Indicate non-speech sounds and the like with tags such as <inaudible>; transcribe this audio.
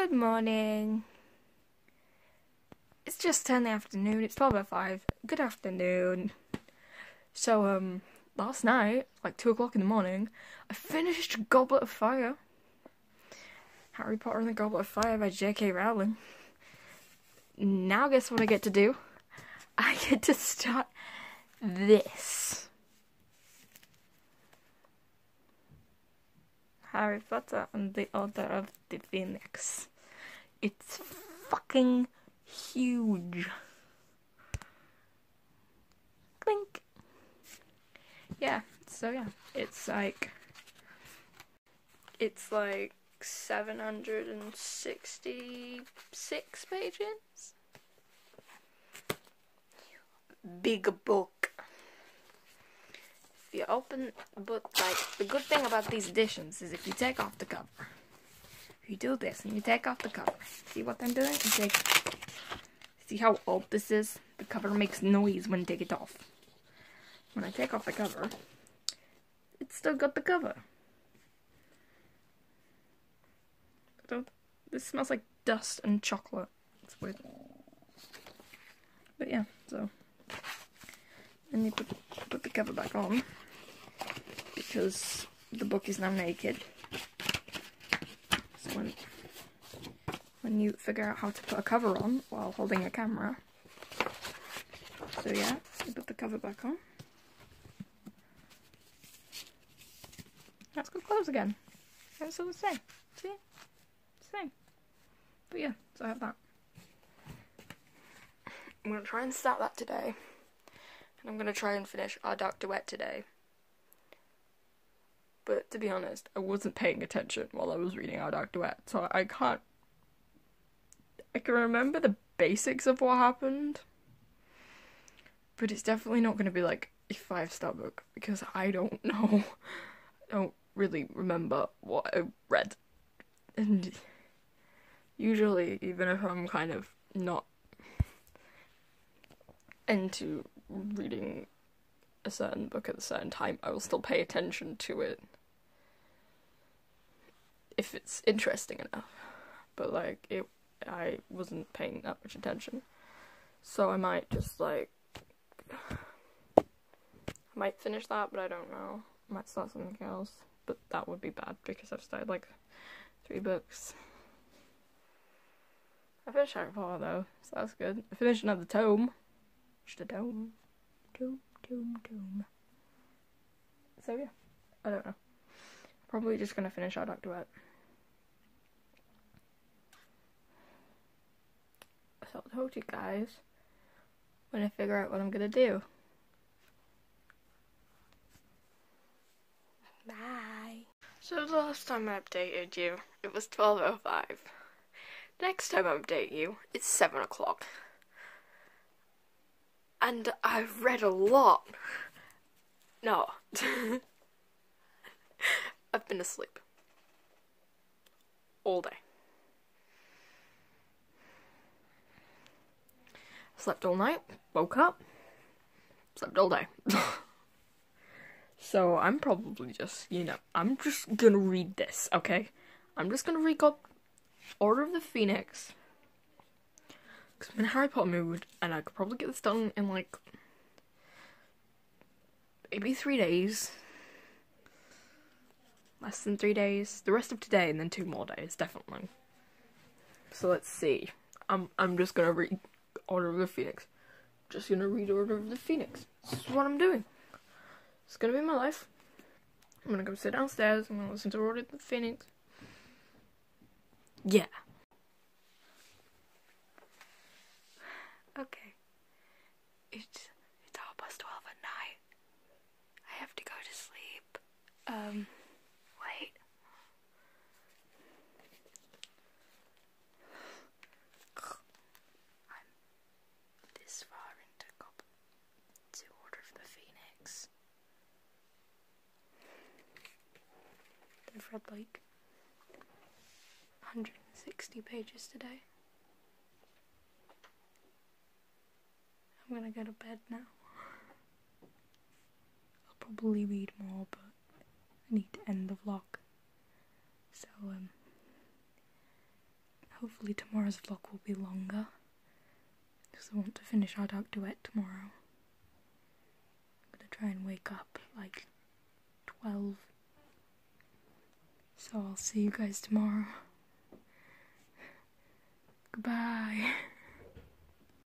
Good morning. It's just 10 in the afternoon. It's 12 5. Good afternoon. So, um, last night, like 2 o'clock in the morning, I finished Goblet of Fire. Harry Potter and the Goblet of Fire by J.K. Rowling. Now, guess what I get to do? I get to start this. Harry Potter and the Order of the Phoenix. It's fucking huge. Clink. Yeah, so yeah, it's like it's like 766 pages. Big book. You open, but like the good thing about these editions is if you take off the cover, you do this and you take off the cover, see what I'm doing? You take, see how old this is? The cover makes noise when you take it off. When I take off the cover, it's still got the cover. This smells like dust and chocolate. It's weird. But yeah, so then you put put the cover back on because the book is now naked. So when when you figure out how to put a cover on while holding a camera, so yeah, you put the cover back on. That's good clothes again. That's all the same. See? Same. But yeah, so I have that. I'm gonna try and start that today. And I'm gonna try and finish Our Dark Duet today. But to be honest, I wasn't paying attention while I was reading Our Dark Duet, so I can't. I can remember the basics of what happened, but it's definitely not gonna be like a five star book because I don't <laughs> know. I don't really remember what I read. And usually, even if I'm kind of not into reading a certain book at a certain time, I will still pay attention to it if it's interesting enough. But like it, I wasn't paying that much attention, so I might just like, I <sighs> might finish that, but I don't know. I might start something else, but that would be bad because I've started like three books. I finished Harry Potter though, so that's good. I finished another tome. Just a tome. Tome, tome, tome. So yeah, I don't know. Probably just gonna finish our Dark Duet. So I told you guys when I figure out what I'm gonna do. Bye. So the last time I updated you, it was 12.05. Next time I update you, it's 7 o'clock. And I've read a lot. No. <laughs> I've been asleep. All day. Slept all night, woke up, slept all day. <laughs> so I'm probably just, you know, I'm just gonna read this, okay? I'm just gonna read up Order of the Phoenix. Because I'm in Harry Potter mood, and I could probably get this done in like maybe three days. Less than three days. The rest of today, and then two more days, definitely. So let's see. I'm I'm just gonna read Order of the Phoenix. Just gonna read Order of the Phoenix. This is what I'm doing. It's gonna be my life. I'm gonna go sit downstairs. I'm gonna listen to Order of the Phoenix. Yeah. <sighs> Okay. It's it's all past twelve at night. I have to go to sleep. Um, wait. I'm this far into Gob to Order of the Phoenix. I've read like 160 pages today. I'm gonna go to bed now. I'll probably read more, but I need to end the vlog. So, um, hopefully tomorrow's vlog will be longer. Because I want to finish our dark duet tomorrow. I'm gonna try and wake up like 12. So I'll see you guys tomorrow. Goodbye. <laughs>